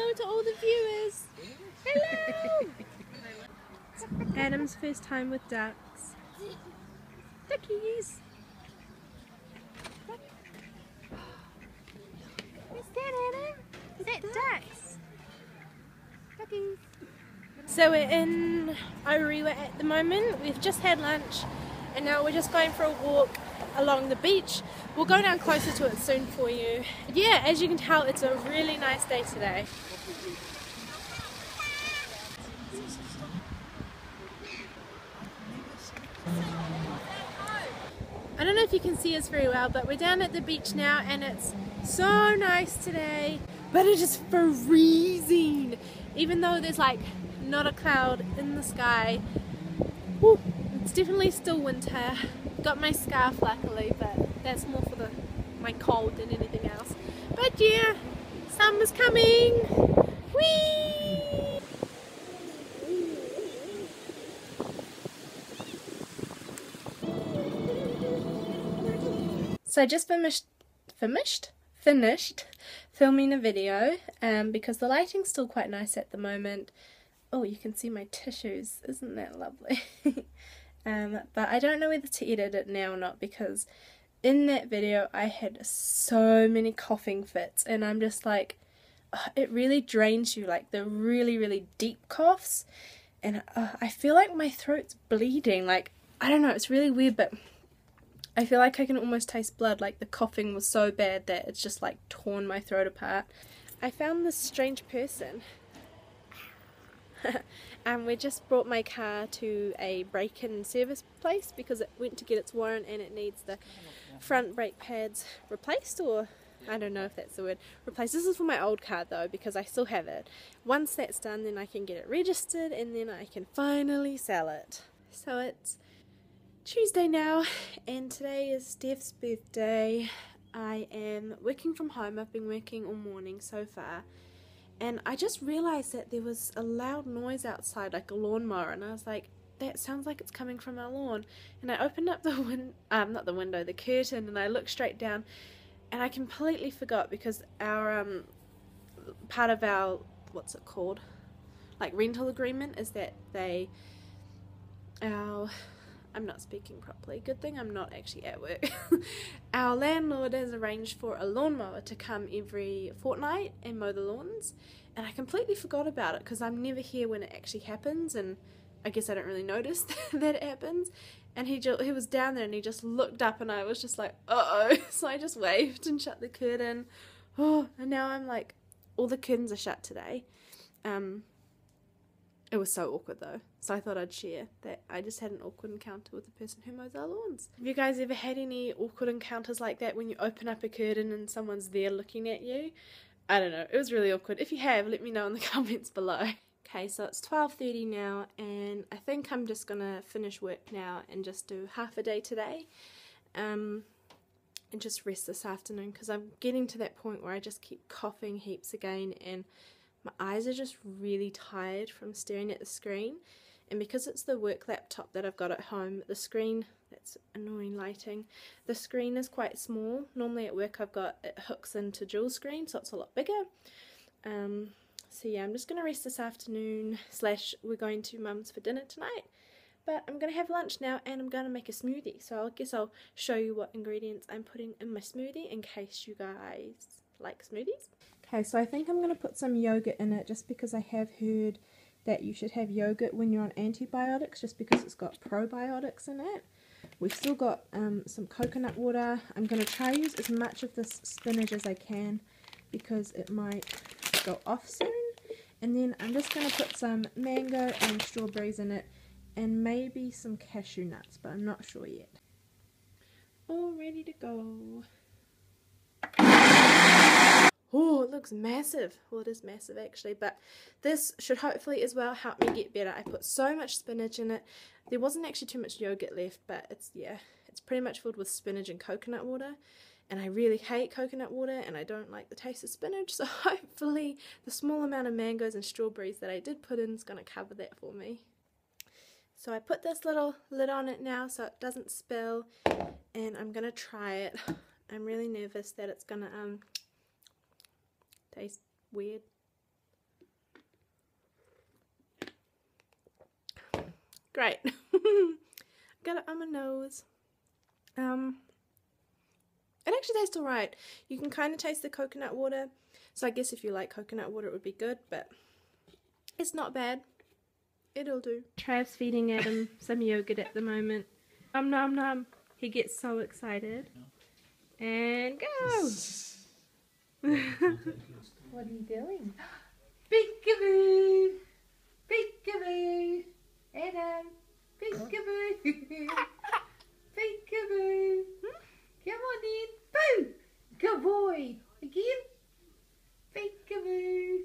hello to all the viewers. Hello! Adam's first time with ducks. Duckies! What's that, Adam? Is that ducks? Duckies. So we're in Orewa at the moment. We've just had lunch and now we're just going for a walk along the beach. We'll go down closer to it soon for you. Yeah, as you can tell, it's a really nice day today. I don't know if you can see us very well, but we're down at the beach now and it's so nice today, but it is freezing. Even though there's like not a cloud in the sky, Woo, it's definitely still winter. Got my scarf luckily, but that's more for the my cold than anything else. But yeah, summer's coming. Whee! So I just finished, finished, finished filming a video um, because the lighting's still quite nice at the moment. Oh, you can see my tissues. Isn't that lovely? um, but I don't know whether to edit it now or not because in that video I had so many coughing fits and I'm just like, it really drains you, like the really, really deep coughs. And uh, I feel like my throat's bleeding. Like, I don't know, it's really weird, but I feel like I can almost taste blood, like the coughing was so bad that it's just like torn my throat apart. I found this strange person and we just brought my car to a break-in service place because it went to get its warrant and it needs the front brake pads replaced or I don't know if that's the word replaced. This is for my old car though because I still have it. Once that's done then I can get it registered and then I can finally sell it. So it's Tuesday now and today is Steph's birthday. I am working from home. I've been working all morning so far. And I just realized that there was a loud noise outside, like a lawnmower, and I was like, that sounds like it's coming from our lawn. And I opened up the win um not the window, the curtain, and I looked straight down, and I completely forgot because our um part of our what's it called, like rental agreement is that they our I'm not speaking properly. Good thing I'm not actually at work. Our landlord has arranged for a lawnmower to come every fortnight and mow the lawns, and I completely forgot about it because I'm never here when it actually happens, and I guess I don't really notice that it happens. And he he was down there and he just looked up, and I was just like, uh oh. So I just waved and shut the curtain. Oh, and now I'm like, all the curtains are shut today. Um, it was so awkward though, so I thought I'd share that I just had an awkward encounter with the person who mows our lawns. Have you guys ever had any awkward encounters like that when you open up a curtain and someone's there looking at you? I don't know, it was really awkward. If you have, let me know in the comments below. Okay, so it's 12.30 now and I think I'm just gonna finish work now and just do half a day today. Um, and just rest this afternoon because I'm getting to that point where I just keep coughing heaps again and my eyes are just really tired from staring at the screen and because it's the work laptop that I've got at home the screen that's annoying lighting the screen is quite small. Normally at work I've got it hooks into dual screen so it's a lot bigger. Um, so yeah I'm just gonna rest this afternoon slash we're going to mum's for dinner tonight. But I'm gonna have lunch now and I'm gonna make a smoothie. So I guess I'll show you what ingredients I'm putting in my smoothie in case you guys like smoothies Okay, so I think I'm going to put some yogurt in it just because I have heard that you should have yogurt when you're on antibiotics just because it's got probiotics in it. We've still got um, some coconut water. I'm going to try use as much of this spinach as I can because it might go off soon. And then I'm just going to put some mango and strawberries in it and maybe some cashew nuts, but I'm not sure yet. All ready to go. Oh, looks massive. Well, it is massive actually, but this should hopefully as well help me get better. I put so much spinach in it. There wasn't actually too much yogurt left, but it's, yeah, it's pretty much filled with spinach and coconut water. And I really hate coconut water and I don't like the taste of spinach, so hopefully the small amount of mangoes and strawberries that I did put in is going to cover that for me. So I put this little lid on it now so it doesn't spill and I'm going to try it. I'm really nervous that it's going to um, Tastes weird. great. Got it on my nose. Um, it actually tastes alright. You can kind of taste the coconut water. So I guess if you like coconut water, it would be good, but it's not bad. It'll do. Trav's feeding Adam some yogurt at the moment. Um nom nom. He gets so excited. And go! What are you doing? Peekaboo! Peekaboo! Adam! Peekaboo! Peekaboo! Come on in! Boo! Good boy! Again? Peekaboo!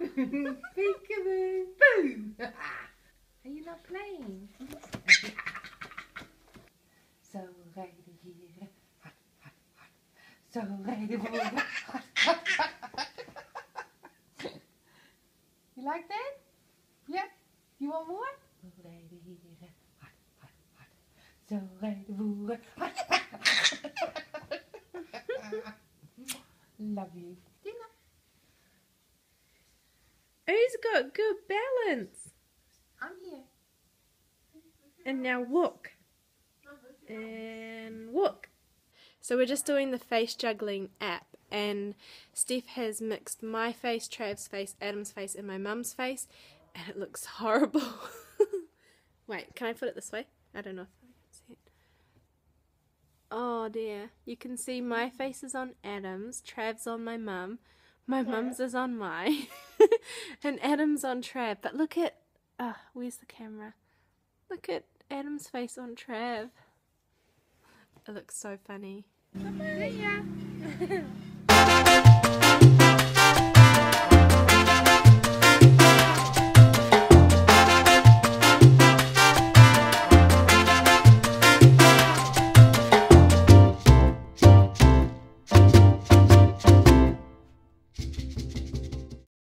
Peekaboo! Boo! Are you not playing? so right here. So right here. Hot, hot, hot. You like that? Yeah? You want more? Love you. Dinner. Who's got good balance? I'm here. And now walk. And walk. So we're just doing the face juggling app and Steph has mixed my face, Trav's face, Adam's face and my mum's face and it looks horrible. Wait, can I put it this way? I don't know if I can see it. Oh dear. You can see my face is on Adam's, Trav's on my mum, my mum's is on my, and Adam's on Trav. But look at, ah, where's the camera? Look at Adam's face on Trav. It looks so funny. See ya.